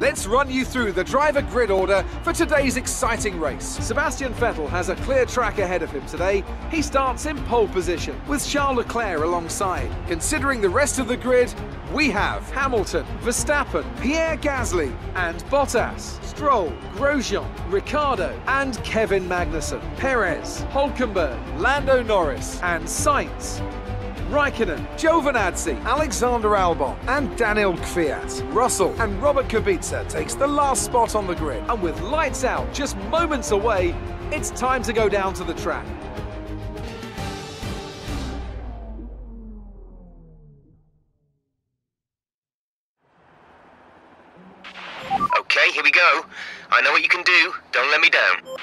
let's run you through the driver grid order for today's exciting race. Sebastian Vettel has a clear track ahead of him today. He starts in pole position with Charles Leclerc alongside. Considering the rest of the grid, we have Hamilton, Verstappen, Pierre Gasly, and Bottas, Stroll, Grosjean, Ricciardo, and Kevin Magnussen, Perez, Hulkenberg, Lando Norris, and Sainz. Raikkonen, Giovinazzi, Alexander Albon, and Daniel Kvyat. Russell and Robert Kubica takes the last spot on the grid. And with lights out just moments away, it's time to go down to the track. Okay, here we go. I know what you can do. Don't let me down.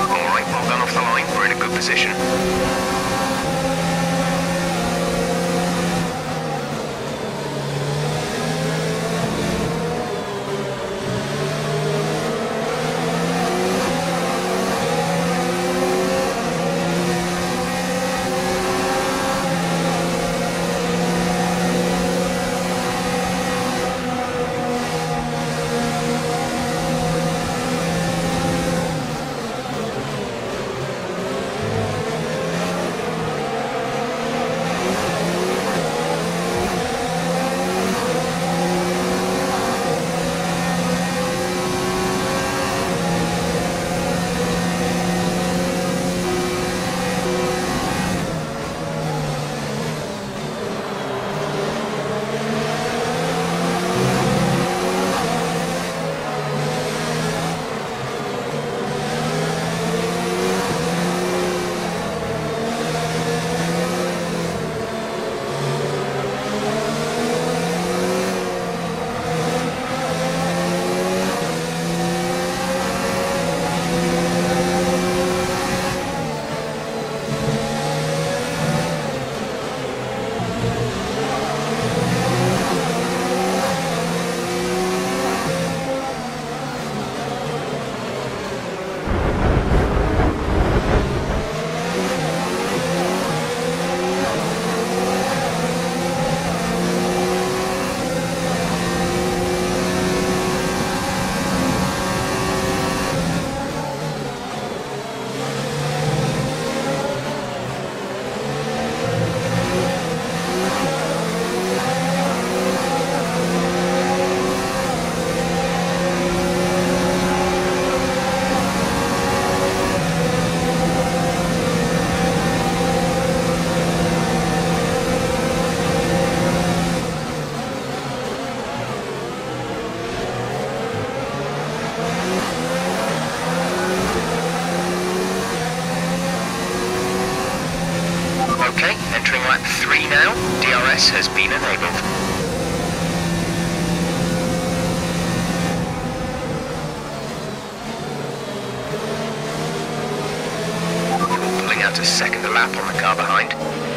All right, well done off the line. We're in a good position. 3 now. DRS has been enabled. Pulling out a second lap on the car behind.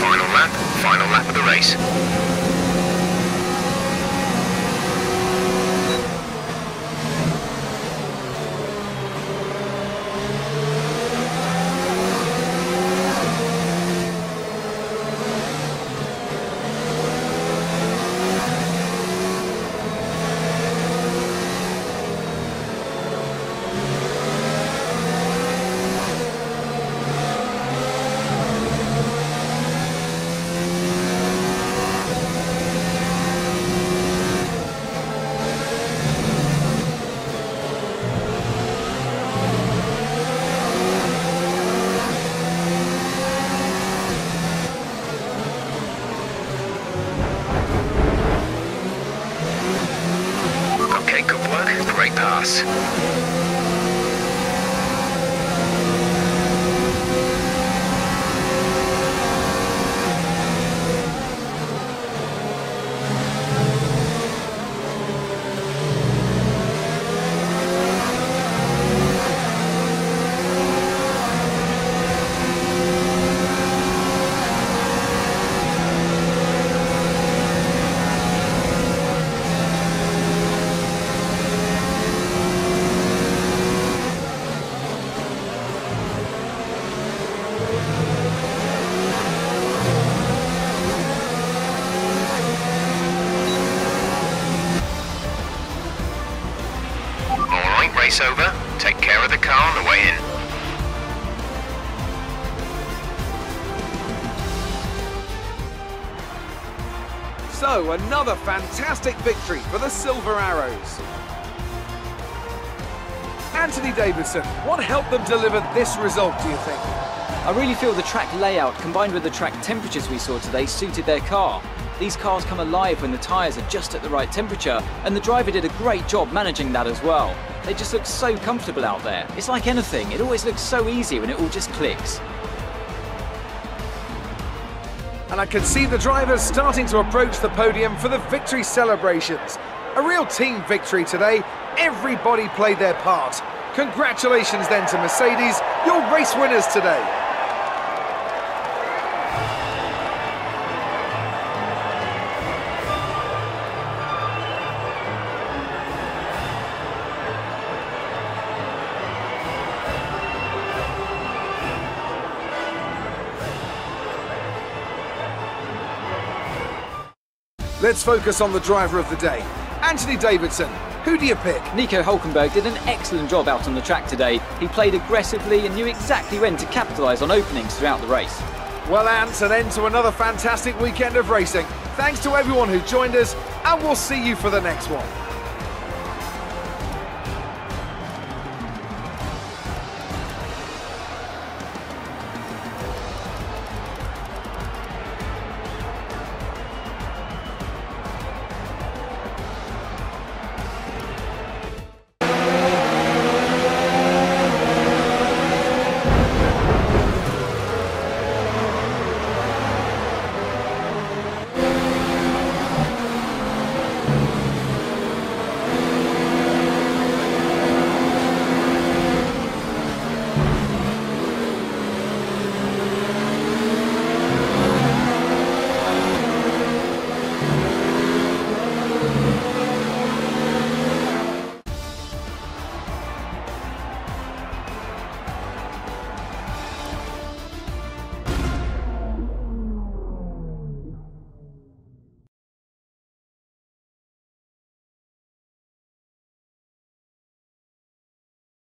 Final lap, final lap of the race. Good work. Great pass. Alright, over. Take care of the car on the way in. So, another fantastic victory for the Silver Arrows. Anthony Davidson, what helped them deliver this result, do you think? I really feel the track layout combined with the track temperatures we saw today suited their car. These cars come alive when the tyres are just at the right temperature, and the driver did a great job managing that as well. They just look so comfortable out there. It's like anything, it always looks so easy when it all just clicks. And I can see the drivers starting to approach the podium for the victory celebrations. A real team victory today. Everybody played their part. Congratulations then to Mercedes, your race winners today. Let's focus on the driver of the day, Anthony Davidson. Who do you pick? Nico Hulkenberg did an excellent job out on the track today. He played aggressively and knew exactly when to capitalise on openings throughout the race. Well, Ants, an end to another fantastic weekend of racing. Thanks to everyone who joined us, and we'll see you for the next one.